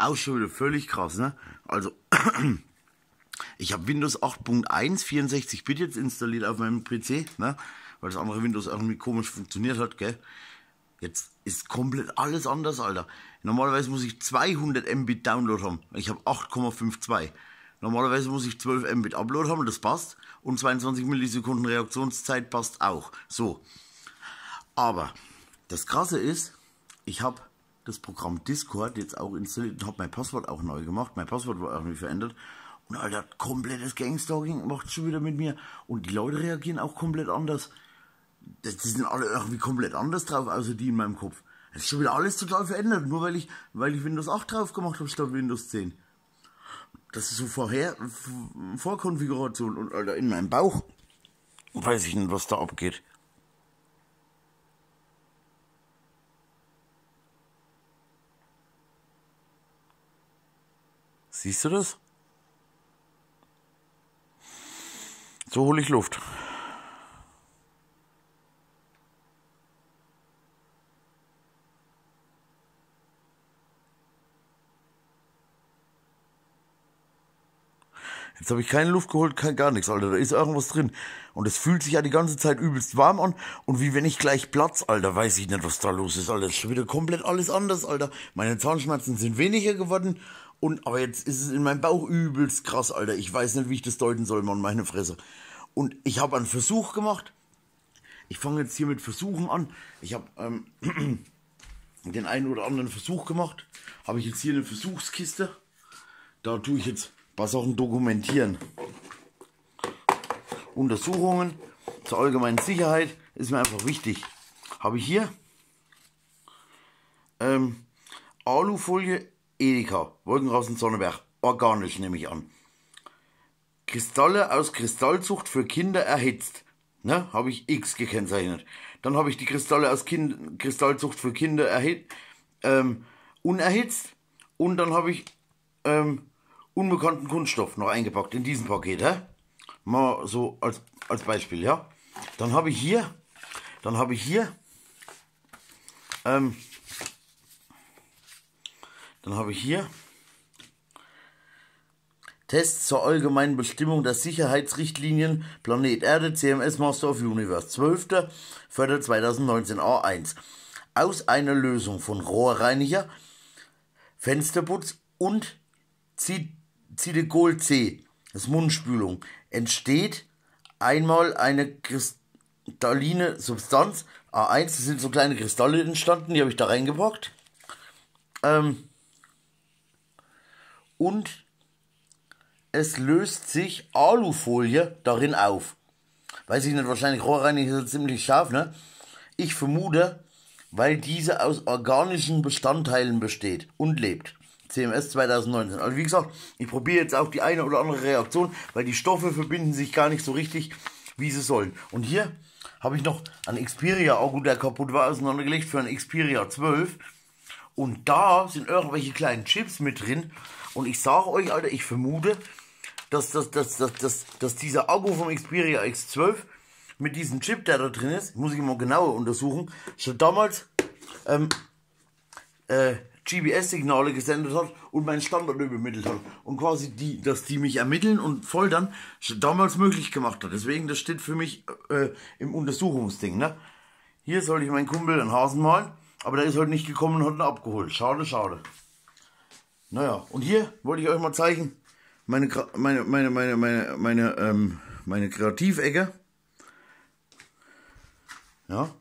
auch schon wieder völlig krass, ne? Also, ich habe Windows 8.1 64-Bit jetzt installiert auf meinem PC, ne? Weil das andere Windows irgendwie komisch funktioniert hat, gell? Jetzt ist komplett alles anders, Alter. Normalerweise muss ich 200 Mbit Download haben. Ich habe 8,52. Normalerweise muss ich 12 Mbit Upload haben, das passt. Und 22 Millisekunden Reaktionszeit passt auch. So. Aber das Krasse ist, ich habe das Programm Discord jetzt auch installiert und habe mein Passwort auch neu gemacht. Mein Passwort war irgendwie verändert. Und Alter, komplettes Gangstalking macht schon wieder mit mir. Und die Leute reagieren auch komplett anders. Die sind alle irgendwie komplett anders drauf, außer die in meinem Kopf. Es ist schon wieder alles total verändert, nur weil ich, weil ich Windows 8 drauf gemacht habe statt Windows 10. Das ist so vorher, Vorkonfiguration und Alter, in meinem Bauch weiß ich nicht, was da abgeht. Siehst du das? So hole ich Luft. Jetzt habe ich keine Luft geholt, kein gar nichts, Alter. Da ist irgendwas drin. Und es fühlt sich ja die ganze Zeit übelst warm an. Und wie wenn ich gleich Platz, Alter, weiß ich nicht, was da los ist, Alter. Ist schon wieder komplett alles anders, Alter. Meine Zahnschmerzen sind weniger geworden. Und, aber jetzt ist es in meinem Bauch übelst krass, Alter. Ich weiß nicht, wie ich das deuten soll, Mann, meine Fresse. Und ich habe einen Versuch gemacht. Ich fange jetzt hier mit Versuchen an. Ich habe ähm, den einen oder anderen Versuch gemacht. Habe ich jetzt hier eine Versuchskiste. Da tue ich jetzt was auch dokumentieren. Untersuchungen zur allgemeinen Sicherheit ist mir einfach wichtig. Habe ich hier ähm, Alufolie Edeka, Wolkenrausen Sonneberg, organisch nehme ich an. Kristalle aus Kristallzucht für Kinder erhitzt. Ne, habe ich X gekennzeichnet. Dann habe ich die Kristalle aus kind Kristallzucht für Kinder erhitzt, ähm, unerhitzt. Und dann habe ich ähm, unbekannten Kunststoff noch eingepackt in diesem Paket, hä? Mal so als, als Beispiel, ja? Dann habe ich hier, dann habe ich hier, ähm, dann habe ich hier Tests zur allgemeinen Bestimmung der Sicherheitsrichtlinien Planet Erde CMS Master of Universe 12. Förder 2019 A1 aus einer Lösung von Rohrreiniger, Fensterputz und Cidegol C, das Mundspülung, entsteht einmal eine kristalline Substanz, A1, das sind so kleine Kristalle entstanden, die habe ich da reingepackt. Ähm, und es löst sich Alufolie darin auf. Weiß ich nicht, wahrscheinlich Rohrreiniger ist ziemlich scharf, ne? Ich vermute, weil diese aus organischen Bestandteilen besteht und lebt. CMS 2019. Also wie gesagt, ich probiere jetzt auch die eine oder andere Reaktion, weil die Stoffe verbinden sich gar nicht so richtig, wie sie sollen. Und hier habe ich noch ein Xperia, auch gut, der kaputt war, auseinandergelegt für ein Xperia 12. Und da sind irgendwelche kleinen Chips mit drin. Und ich sage euch, Alter, ich vermute, dass, dass, dass, dass, dass, dass dieser Akku vom Xperia X12 mit diesem Chip, der da drin ist, muss ich mal genauer untersuchen, schon damals ähm, äh, GPS-Signale gesendet hat und meinen Standort übermittelt hat. Und quasi die, dass die mich ermitteln und foltern, damals möglich gemacht hat. Deswegen, das steht für mich äh, im Untersuchungsding. Ne? Hier soll ich meinen Kumpel einen Hasen malen, aber der ist heute nicht gekommen und hat ihn abgeholt. Schade, schade. Naja, und hier wollte ich euch mal zeigen, meine, meine, meine, meine, meine, meine, ähm, meine Kreativecke. Ja.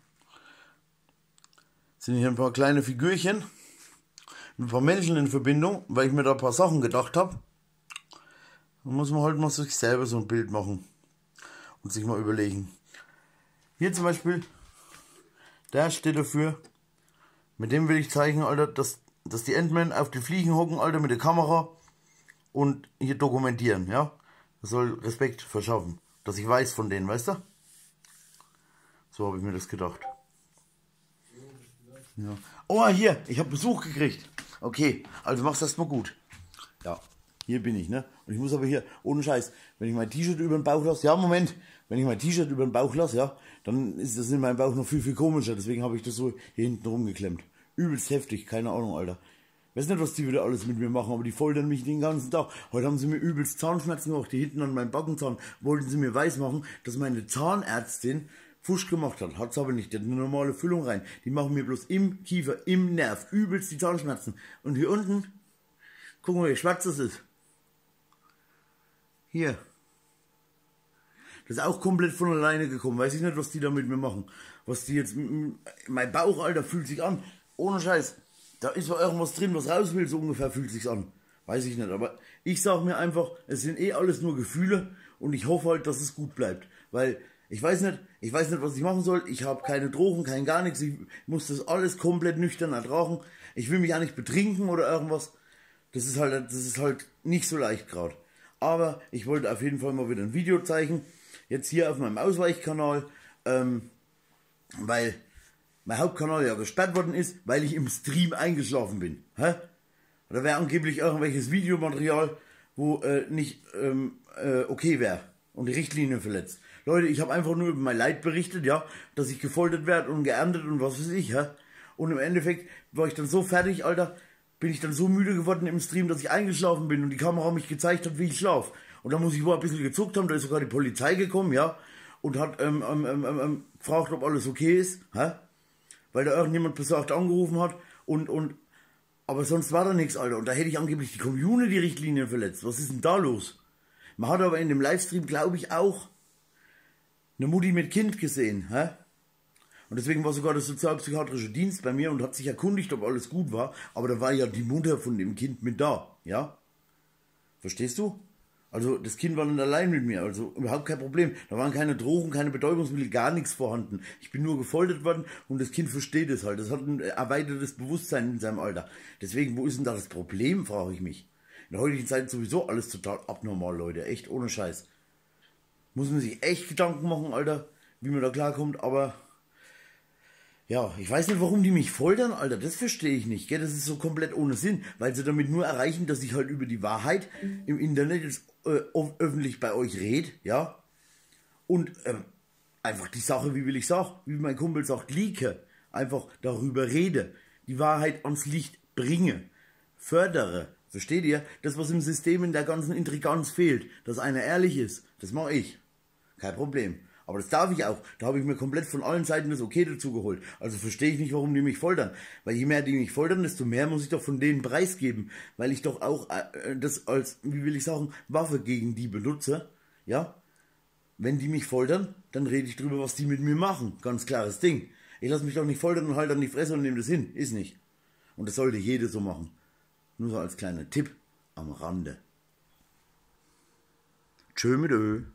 Sind hier ein paar kleine Figürchen ein paar Menschen in Verbindung, weil ich mir da ein paar Sachen gedacht habe. Dann muss man halt mal sich selber so ein Bild machen und sich mal überlegen. Hier zum Beispiel, der steht dafür, mit dem will ich zeigen, Alter, dass, dass die Endmen auf den Fliegen hocken, Alter, mit der Kamera und hier dokumentieren, ja. Das soll Respekt verschaffen, dass ich weiß von denen, weißt du? So habe ich mir das gedacht. Ja. Oh, hier, ich habe Besuch gekriegt. Okay, also mach's erstmal gut. Ja, hier bin ich, ne? Und ich muss aber hier, ohne Scheiß, wenn ich mein T-Shirt über den Bauch lasse, ja, Moment, wenn ich mein T-Shirt über den Bauch lasse, ja, dann ist das in meinem Bauch noch viel, viel komischer. Deswegen habe ich das so hier hinten rumgeklemmt. Übelst heftig, keine Ahnung, Alter. weiß nicht, was die wieder alles mit mir machen, aber die foltern mich den ganzen Tag. Heute haben sie mir übelst Zahnschmerzen gemacht, die hinten an meinem Backenzahn wollten sie mir weismachen, dass meine Zahnärztin Fusch gemacht hat. Hat's aber nicht, die hat eine normale Füllung rein. Die machen mir bloß im Kiefer, im Nerv, übelst die Zahnschmerzen. Und hier unten, gucken wir, wie schwarz das ist. Hier. Das ist auch komplett von alleine gekommen. Weiß ich nicht, was die da mit mir machen. Was die jetzt, mein Bauch, Alter, fühlt sich an. Ohne Scheiß. Da ist doch irgendwas drin, was raus will, so ungefähr fühlt sich's an. Weiß ich nicht, aber ich sag mir einfach, es sind eh alles nur Gefühle und ich hoffe halt, dass es gut bleibt. Weil, ich weiß nicht, ich weiß nicht, was ich machen soll. Ich habe keine Drogen, kein gar nichts. Ich muss das alles komplett nüchtern ertragen. Ich will mich auch nicht betrinken oder irgendwas. Das ist halt, das ist halt nicht so leicht gerade. Aber ich wollte auf jeden Fall mal wieder ein Video zeigen. Jetzt hier auf meinem Ausweichkanal. Ähm, weil mein Hauptkanal ja gesperrt worden ist, weil ich im Stream eingeschlafen bin. Hä? Da wäre angeblich irgendwelches Videomaterial, wo äh, nicht ähm, äh, okay wäre und die Richtlinie verletzt. Leute, ich habe einfach nur über mein Leid berichtet, ja, dass ich gefoltert werde und geerntet und was weiß ich, hä? Und im Endeffekt war ich dann so fertig, Alter, bin ich dann so müde geworden im Stream, dass ich eingeschlafen bin und die Kamera mich gezeigt hat, wie ich schlaf. Und da muss ich wohl ein bisschen gezuckt haben, da ist sogar die Polizei gekommen, ja, und hat ähm, ähm, ähm, ähm, gefragt, ob alles okay ist, hä? Weil da irgendjemand besorgt angerufen hat und, und, aber sonst war da nichts, Alter. Und da hätte ich angeblich die Community-Richtlinien verletzt. Was ist denn da los? Man hat aber in dem Livestream, glaube ich, auch eine Mutti mit Kind gesehen, hä? Und deswegen war sogar der sozialpsychiatrische Dienst bei mir und hat sich erkundigt, ob alles gut war. Aber da war ja die Mutter von dem Kind mit da, ja? Verstehst du? Also das Kind war dann allein mit mir, also überhaupt kein Problem. Da waren keine Drogen, keine Betäubungsmittel, gar nichts vorhanden. Ich bin nur gefoltert worden und das Kind versteht es halt. Das hat ein erweitertes Bewusstsein in seinem Alter. Deswegen, wo ist denn da das Problem, frage ich mich. In der heutigen Zeit sowieso alles total abnormal, Leute. Echt ohne Scheiß. Muss man sich echt Gedanken machen, Alter, wie man da klarkommt, aber ja, ich weiß nicht, warum die mich foltern, Alter. Das verstehe ich nicht, gell? Das ist so komplett ohne Sinn, weil sie damit nur erreichen, dass ich halt über die Wahrheit im Internet jetzt äh, öffentlich bei euch rede, ja? Und ähm, einfach die Sache, wie will ich sagen, wie mein Kumpel sagt, lieke. Einfach darüber rede. Die Wahrheit ans Licht bringe. Fördere. Versteht ihr? Das, was im System in der ganzen Intriganz fehlt, dass einer ehrlich ist, das mache ich. Kein Problem. Aber das darf ich auch. Da habe ich mir komplett von allen Seiten das Okay dazu geholt. Also verstehe ich nicht, warum die mich foltern. Weil je mehr die mich foltern, desto mehr muss ich doch von denen preisgeben. Weil ich doch auch äh, das als, wie will ich sagen, Waffe gegen die benutze. Ja? Wenn die mich foltern, dann rede ich drüber, was die mit mir machen. Ganz klares Ding. Ich lasse mich doch nicht foltern und halt dann die Fresse und nehme das hin. Ist nicht. Und das sollte jeder so machen. Nur so als kleiner Tipp am Rande. Tschö mit Ö.